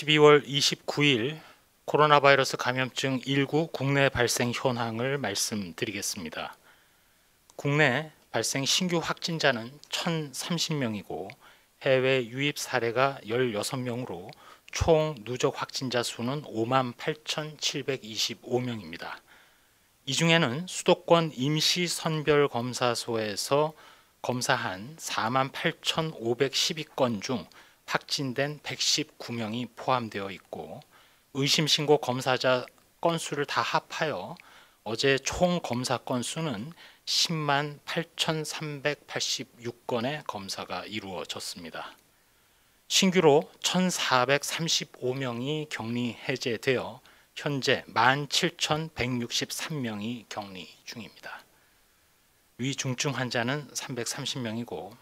12월 29일 코로나 바이러스 감염증 19 국내 발생 현황을 말씀드리겠습니다. 국내 발생 신규 확진자는 1,030명이고 해외 유입 사례가 16명으로 총 누적 확진자 수는 58,725명입니다. 이 중에는 수도권 임시 선별 검사소에서 검사한 48,512건 중 확진된 119명이 포함되어 있고 의심 신고 검사자 건수를 다 합하여 어제 총 검사 건수는 10만 8,386건의 검사가 이루어졌습니다. 신규로 1,435명이 격리 해제되어 현재 17,163명이 격리 중입니다. 위 중증 환자는 330명이고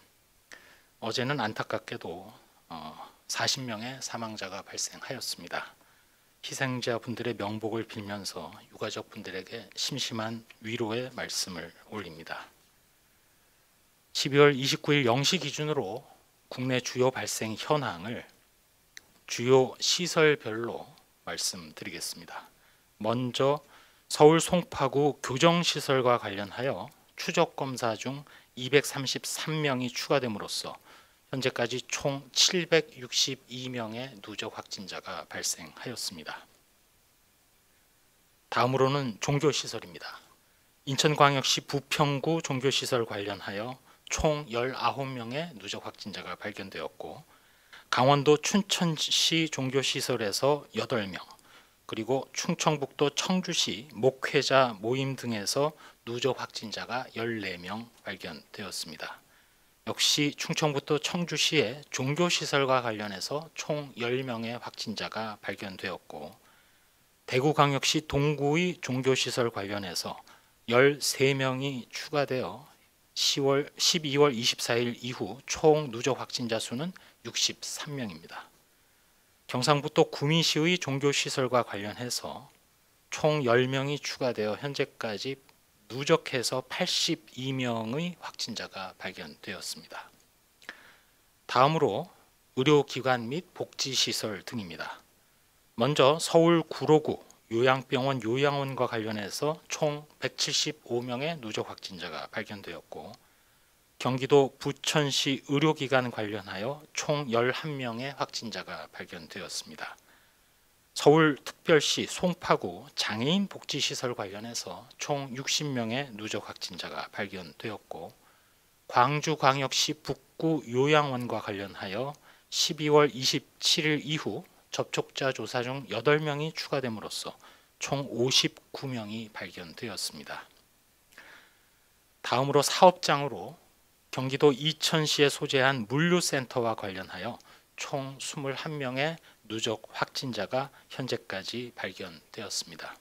어제는 안타깝게도 40명의 어, 사망자가 발생하였습니다. 희생자분들의 명복을 빌면서 유가족분들에게 심심한 위로의 말씀을 올립니다. 12월 29일 0시 기준으로 국내 주요 발생 현황을 주요 시설별로 말씀드리겠습니다. 먼저 서울 송파구 교정시설과 관련하여 추적 검사 중 233명이 추가됨으로써 현재까지 총 762명의 누적 확진자가 발생하였습니다. 다음으로는 종교시설입니다. 인천광역시 부평구 종교시설 관련하여 총 19명의 누적 확진자가 발견되었고 강원도 춘천시 종교시설에서 8명 그리고 충청북도 청주시 목회자 모임 등에서 누적 확진자가 14명 발견되었습니다. 역시 충청부터 청주시의 종교시설과 관련해서 총 10명의 확진자가 발견되었고 대구광역시 동구의 종교시설 관련해서 13명이 추가되어 10월, 12월 24일 이후 총 누적 확진자 수는 63명입니다. 경상북도 구미시의 종교시설과 관련해서 총 10명이 추가되어 현재까지 누적해서 82명의 확진자가 발견되었습니다. 다음으로 의료기관 및 복지시설 등입니다. 먼저 서울 구로구 요양병원 요양원과 관련해서 총 175명의 누적 확진자가 발견되었고 경기도 부천시 의료기관 관련하여 총 11명의 확진자가 발견되었습니다. 서울특별시 송파구 장애인 복지시설 관련해서 총 60명의 누적 확진자가 발견되었고 광주광역시 북구 요양원과 관련하여 12월 27일 이후 접촉자 조사 중 8명이 추가됨으로써 총 59명이 발견되었습니다. 다음으로 사업장으로 경기도 이천시에 소재한 물류센터와 관련하여 총 21명의 누적 확진자가 현재까지 발견되었습니다.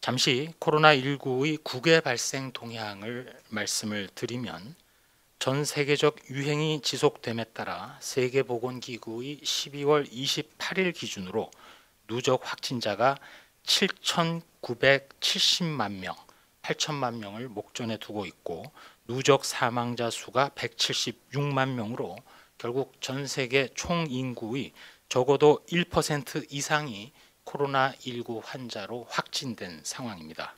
잠시 코로나19의 국외 발생 동향을 말씀을 드리면 전 세계적 유행이 지속됨에 따라 세계보건기구의 12월 28일 기준으로 누적 확진자가 7,970만 명, 8천만 명을 목전에 두고 있고 누적 사망자 수가 176만 명으로 결국 전 세계 총 인구의 적어도 1% 이상이 코로나19 환자로 확진된 상황입니다.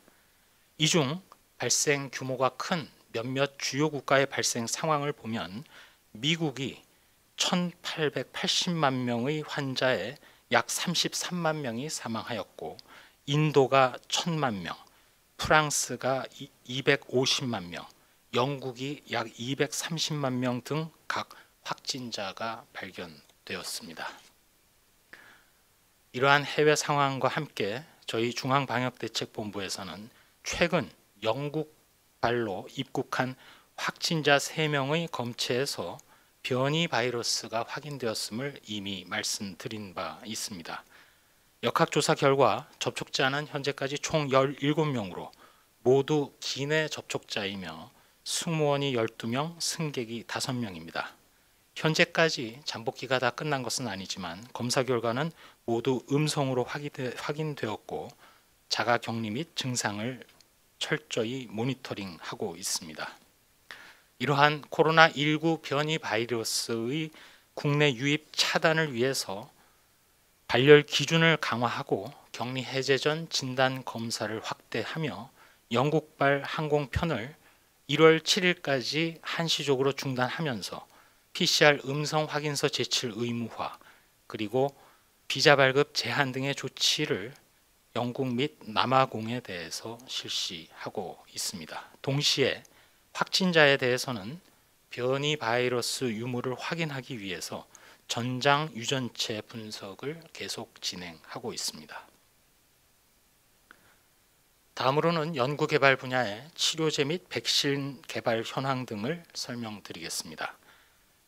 이 중 발생 규모가 큰 몇몇 주요 국가의 발생 상황을 보면 미국이 1,880만 명의 환자에 약 33만 명이 사망하였고 인도가 1,000만 명, 프랑스가 250만 명, 영국이 약 230만 명 등 각 확진자가 발견되었습니다. 이러한 해외 상황과 함께 저희 중앙방역대책본부에서는 최근 영국 발로 입국한 확진자 3명의 검체에서 변이 바이러스가 확인되었음을 이미 말씀드린 바 있습니다. 역학조사 결과 접촉자는 현재까지 총 17명으로 모두 기내 접촉자이며 승무원이 12명, 승객이 5명입니다. 현재까지 잠복기가 다 끝난 것은 아니지만 검사 결과는 모두 음성으로 확인되었고 자가 격리 및 증상을 철저히 모니터링하고 있습니다. 이러한 코로나19 변이 바이러스의 국내 유입 차단을 위해서 발열 기준을 강화하고 격리 해제 전 진단 검사를 확대하며 영국발 항공편을 1월 7일까지 한시적으로 중단하면서 PCR 음성 확인서 제출 의무화 그리고 비자 발급 제한 등의 조치를 영국 및 남아공에 대해서 실시하고 있습니다. 동시에 확진자에 대해서는 변이 바이러스 유무를 확인하기 위해서 전장 유전체 분석을 계속 진행하고 있습니다. 다음으로는 연구 개발 분야의 치료제 및 백신 개발 현황 등을 설명드리겠습니다.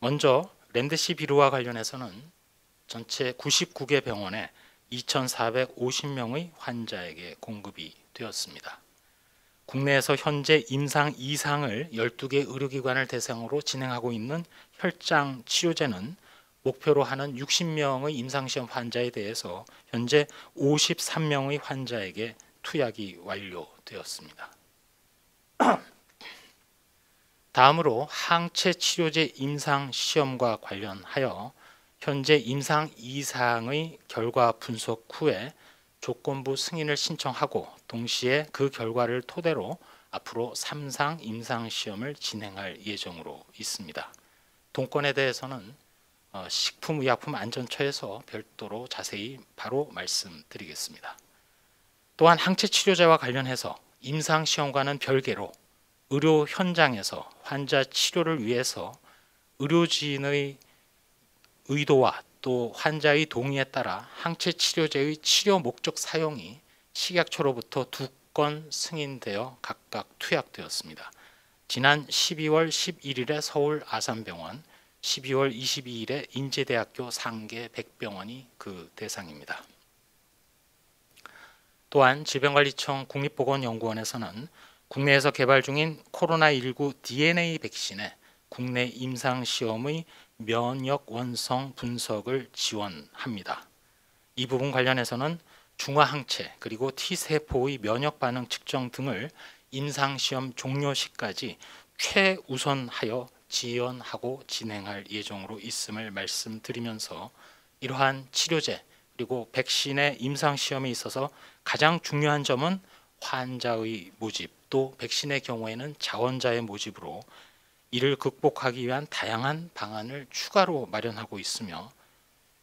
먼저 렌데시비루와 관련해서는 전체 99개 병원에 2,450명의 환자에게 공급이 되었습니다. 국내에서 현재 임상 이상을 12개 의료기관을 대상으로 진행하고 있는 혈장 치료제는 목표로 하는 60명의 임상시험 환자에 대해서 현재 53명의 환자에게 투약이 완료되었습니다. 다음으로 항체 치료제 임상 시험과 관련하여 현재 임상 이상의 결과 분석 후에 조건부 승인을 신청하고 동시에 그 결과를 토대로 앞으로 3상 임상 시험을 진행할 예정으로 있습니다. 동권에 대해서는 어, 식품의약품안전처에서 별도로 자세히 바로 말씀드리겠습니다. 또한 항체 치료제와 관련해서 임상 시험과는 별개로 의료 현장에서 환자 치료를 위해서 의료진의 의도와 또 환자의 동의에 따라 항체 치료제의 치료 목적 사용이 식약처로부터 두 건 승인되어 각각 투약되었습니다. 지난 12월 11일에 서울 아산병원, 12월 22일에 인제대학교 상계 백병원이 그 대상입니다. 또한 질병관리청 국립보건연구원에서는 국내에서 개발 중인 코로나19 DNA 백신의 국내 임상 시험의 면역 원성 분석을 지원합니다. 이 부분 관련해서는 중화 항체 그리고 T세포의 면역 반응 측정 등을 임상 시험 종료 시까지 최우선하여 지연하고 진행할 예정으로 있음을 말씀드리면서 이러한 치료제 그리고 백신의 임상 시험에 있어서 가장 중요한 점은 환자의 모집 또 백신의 경우에는 자원자의 모집으로 이를 극복하기 위한 다양한 방안을 추가로 마련하고 있으며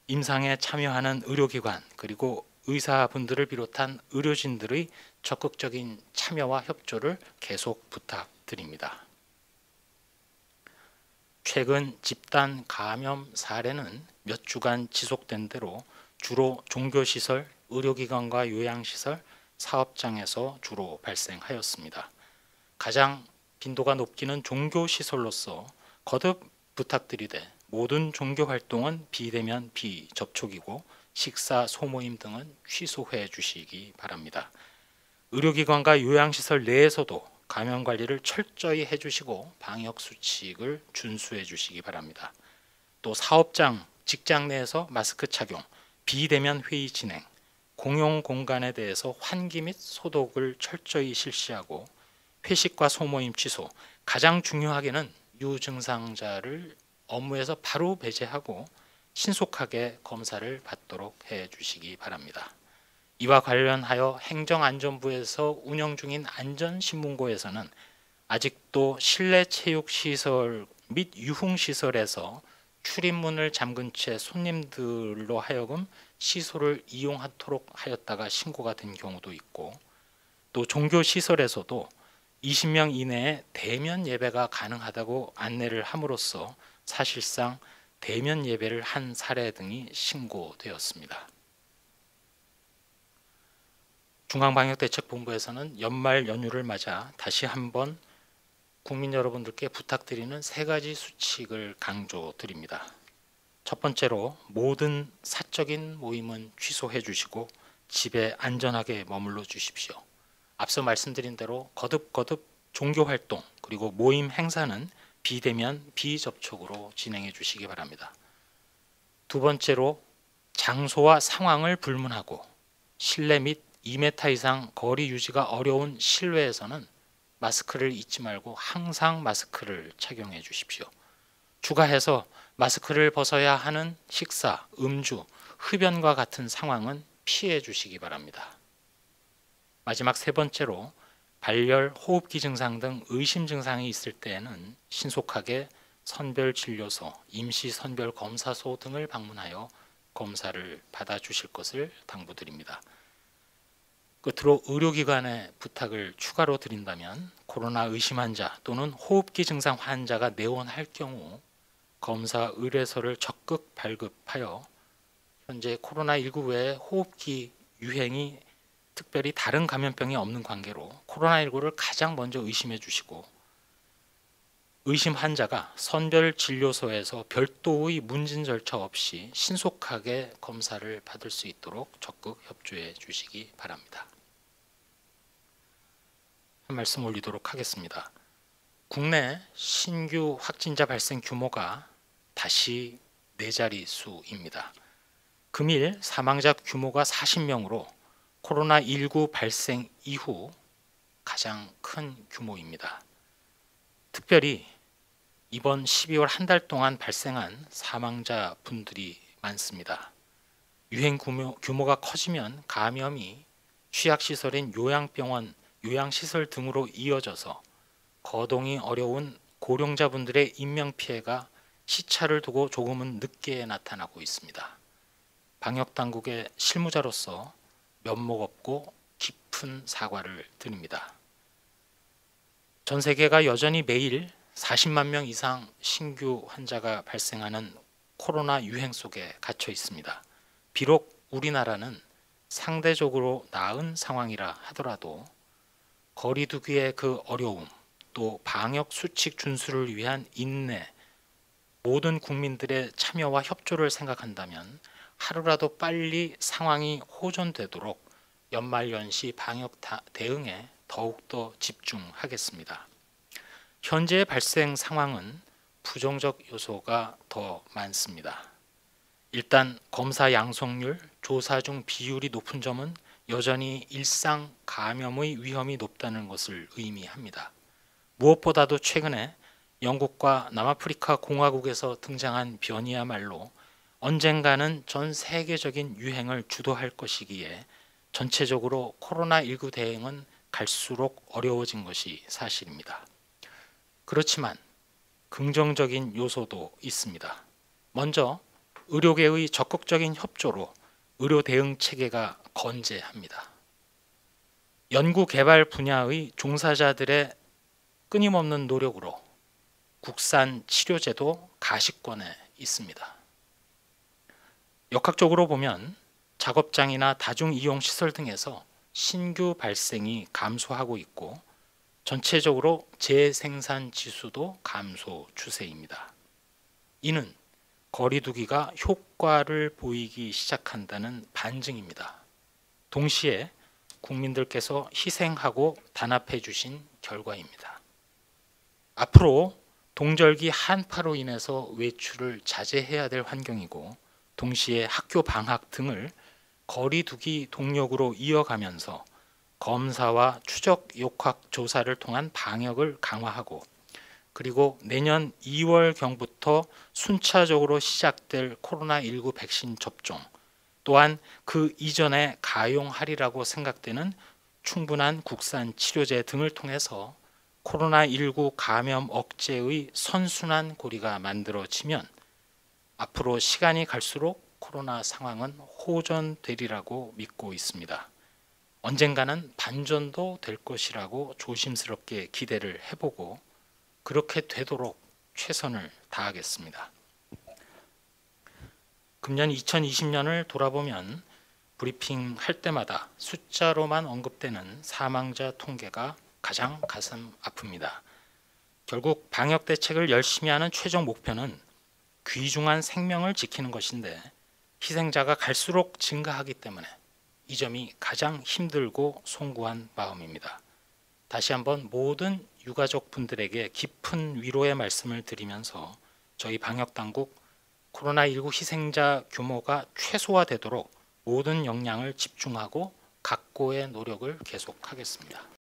임상에 참여하는 의료기관 그리고 의사분들을 비롯한 의료진들의 적극적인 참여와 협조를 계속 부탁드립니다. 최근 집단 감염 사례는 몇 주간 지속된 대로 주로 종교시설, 의료기관과 요양시설, 사업장에서 주로 발생하였습니다. 가장 빈도가 높기는 종교 시설로서 거듭 부탁드리되 모든 종교 활동은 비대면 비접촉이고 식사 소모임 등은 취소해 주시기 바랍니다. 의료기관과 요양시설 내에서도 감염 관리를 철저히 해주시고 방역 수칙을 준수해 주시기 바랍니다. 또 사업장, 직장 내에서 마스크 착용, 비대면 회의 진행, 공용 공간에 대해서 환기 및 소독을 철저히 실시하고 회식과 소모임 취소, 가장 중요하게는 유증상자를 업무에서 바로 배제하고 신속하게 검사를 받도록 해 주시기 바랍니다. 이와 관련하여 행정안전부에서 운영 중인 안전신문고에서는 아직도 실내 체육시설 및 유흥시설에서 출입문을 잠근 채 손님들로 하여금 시설을 이용하도록 하였다가 신고가 된 경우도 있고 또 종교 시설에서도 20명 이내에 대면 예배가 가능하다고 안내를 함으로써 사실상 대면 예배를 한 사례 등이 신고되었습니다. 중앙방역대책본부에서는 연말 연휴를 맞아 다시 한번 국민 여러분들께 부탁드리는 세 가지 수칙을 강조드립니다. 첫 번째로 모든 사적인 모임은 취소해 주시고 집에 안전하게 머물러 주십시오. 앞서 말씀드린 대로 거듭거듭 종교 활동 그리고 모임 행사는 비대면 비접촉으로 진행해 주시기 바랍니다. 두 번째로 장소와 상황을 불문하고 실내 및 2m 이상 거리 유지가 어려운 실외에서는 마스크를 잊지 말고 항상 마스크를 착용해 주십시오. 추가해서 마스크를 벗어야 하는 식사, 음주, 흡연과 같은 상황은 피해 주시기 바랍니다. 마지막 세 번째로 발열, 호흡기 증상 등 의심 증상이 있을 때에는 신속하게 선별 진료소, 임시 선별 검사소 등을 방문하여 검사를 받아 주실 것을 당부드립니다. 끝으로 의료기관에 부탁을 추가로 드린다면 코로나 의심 환자 또는 호흡기 증상 환자가 내원할 경우 검사 의뢰서를 적극 발급하여 현재 코로나19 외에 호흡기 유행이 특별히 다른 감염병이 없는 관계로 코로나19를 가장 먼저 의심해 주시고 의심 환자가 선별 진료소에서 별도의 문진 절차 없이 신속하게 검사를 받을 수 있도록 적극 협조해 주시기 바랍니다. 한 말씀 올리도록 하겠습니다. 국내 신규 확진자 발생 규모가 다시 네 자릿수입니다. 금일 사망자 규모가 40명으로 코로나19 발생 이후 가장 큰 규모입니다. 특별히 이번 12월 한 달 동안 발생한 사망자 분들이 많습니다. 유행 규모, 규모 가 커지면 감염이 취약시설인 요양병원, 요양시설 등으로 이어져서 거동이 어려운 고령자분들의 인명피해가 시차를 두고 조금은 늦게 나타나고 있습니다. 방역당국의 실무자로서 면목 없고 깊은 사과를 드립니다. 전 세계가 여전히 매일 40만 명 이상 신규 환자가 발생하는 코로나 유행 속에 갇혀 있습니다. 비록 우리나라는 상대적으로 나은 상황이라 하더라도 거리두기의 그 어려움 또 방역 수칙 준수를 위한 인내 모든 국민들의 참여와 협조를 생각한다면 하루라도 빨리 상황이 호전되도록 연말연시 방역 대응에 더욱더 집중하겠습니다. 현재 발생 상황은 부정적 요소가 더 많습니다. 일단 검사 양성률, 조사 중 비율이 높은 점은 여전히 일상 감염의 위험이 높다는 것을 의미합니다. 무엇보다도 최근에 영국과 남아프리카 공화국에서 등장한 변이야말로 언젠가는 전 세계적인 유행을 주도할 것이기에 전체적으로 코로나19 대응은 갈수록 어려워진 것이 사실입니다. 그렇지만 긍정적인 요소도 있습니다. 먼저 의료계의 적극적인 협조로 의료 대응 체계가 건재합니다. 연구 개발 분야의 종사자들의 끊임없는 노력으로 국산 치료제도 가시권에 있습니다. 역학적으로 보면 작업장이나 다중 이용 시설 등에서 신규 발생이 감소하고 있고 전체적으로 재생산 지수도 감소 추세입니다. 이는 거리두기가 효과를 보이기 시작한다는 반증입니다. 동시에 국민들께서 희생하고 단합해 주신 결과입니다. 앞으로 동절기 한파로 인해서 외출을 자제해야 될 환경이고 동시에 학교 방학 등을 거리두기 동력으로 이어가면서 검사와 추적 역학 조사를 통한 방역을 강화하고 그리고 내년 2월경부터 순차적으로 시작될 코로나19 백신 접종 또한 그 이전에 가용하리라고 생각되는 충분한 국산 치료제 등을 통해서 코로나19 감염 억제의 선순환 고리가 만들어지면 앞으로 시간이 갈수록 코로나 상황은 호전되리라고 믿고 있습니다. 언젠가는 반전도 될 것이라고 조심스럽게 기대를 해보고 그렇게 되도록 최선을 다하겠습니다. 금년 2020년을 돌아보면 브리핑 할 때마다 숫자로만 언급되는 사망자 통계가 가장 가슴 아픕니다. 결국 방역 대책을 열심히 하는 최종 목표는 귀중한 생명을 지키는 것인데 희생자가 갈수록 증가하기 때문에 이 점이 가장 힘들고 송구한 마음입니다. 다시 한번 모든 유가족 분들에게 깊은 위로의 말씀을 드리면서 저희 방역 당국 코로나19 희생자 규모가 최소화되도록 모든 역량을 집중하고 각고의 노력을 계속하겠습니다.